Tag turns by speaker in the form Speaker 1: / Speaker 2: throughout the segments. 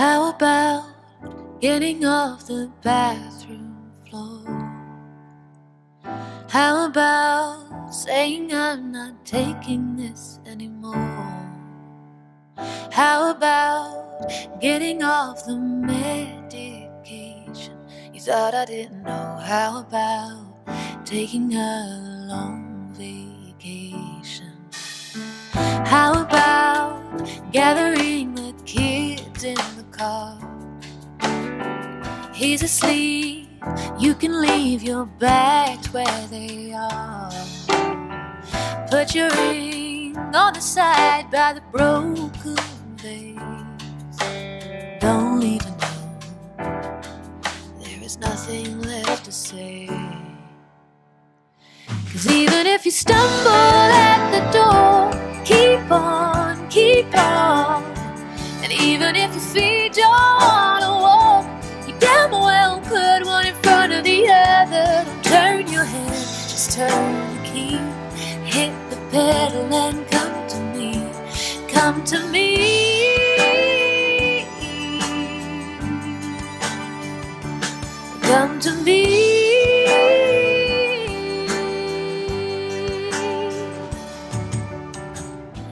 Speaker 1: How about getting off the bathroom floor? How about saying I'm not taking this anymore? How about getting off the medication? You thought I didn't know. How about taking a long vacation? How about gathering car? He's asleep. You can leave your bags where they are. Put your ring on the side by the broken vase. Don't even know. There is nothing left to say. Cause even if you stumble at the door, keep on, keep on. Even if your feet don't wanna walk, you damn well put one in front of the other. Don't turn your head, just turn the key. Hit the pedal and come to me, come to me. Come to me.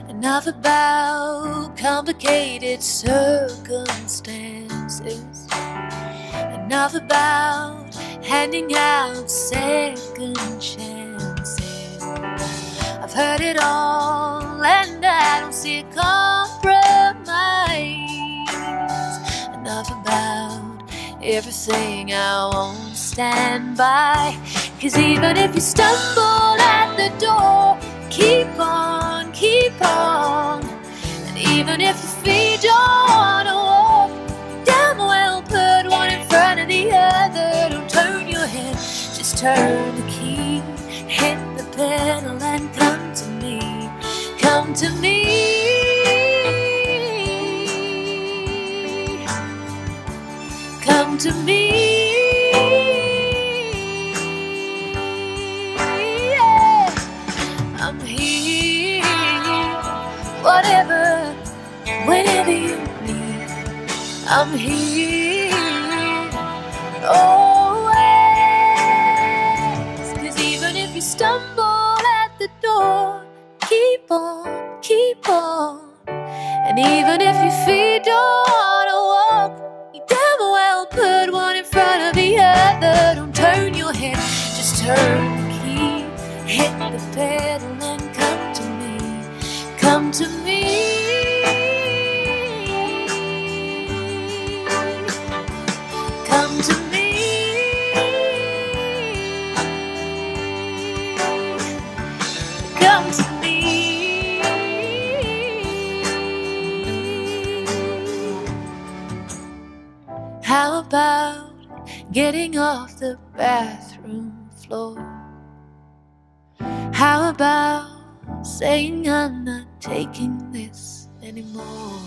Speaker 1: Enough about complicated circumstances. Enough about handing out second chances. I've heard it all, and I don't see a compromise. Enough about everything I won't stand by. Cause even if you stumble turn the key. Hit the pedal and come to me, come to me. Come to me. Yeah. I'm here, whatever, whenever you need. I'm here, And if your feet don't wanna walk, you damn well put one in front of the other. Don't turn your head, just turn the key. Hit the pedal and come to me. Come to me. Come to me. How about getting off the bathroom floor? How about saying I'm not taking this anymore?